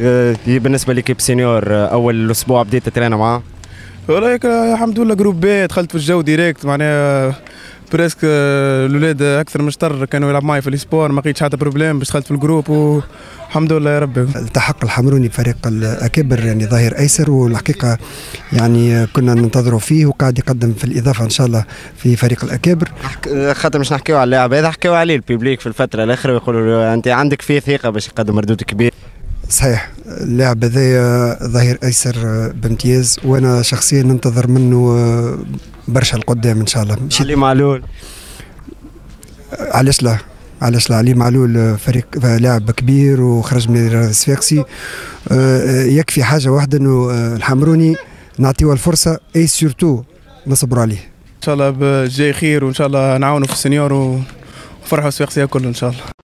آه، بالنسبة l'équipe senior آه، أول أسبوع بديت تترينا معاه؟ والله الحمد لله groupe بي دخلت في الجو direct معناها presque آه، الاولاد أكثر من شطر كانوا يلعب معي في ال espoirs ما لقيتش حتى problème باش دخلت في ال groupe والحمد لله يا ربي. التحق الحمروني بفريق الأكابر يعني ظهير أيسر والحقيقة يعني كنا ننتظروا فيه وقاعد يقدم في الإضافة إن شاء الله في فريق الأكابر حك- خاطر مش نحكيو على اللاعب هذا حكيو عليه ال public في الفترة الأخيرة ويقولوا له أنت عندك فيه ثقة باش يقدم مردود كبير. صحيح. اللاعب هذايا ظهير أيسر بامتياز وأنا شخصيا ننتظر منه برشا القدام إن شاء الله. مشيت علي معلول. علاش لا؟ علاش لا؟ علي معلول فريق لاعب كبير وخرج من الصفاقسي آه، يكفي حاجة واحدة إنه آه، الحمروني نعطيوه الفرصة et surtout نصبروا عليه. إن شاء الله جاي خير وإن شاء الله نعاونوا في ال senior وفرحوا الصفاقسية كله إن شاء الله.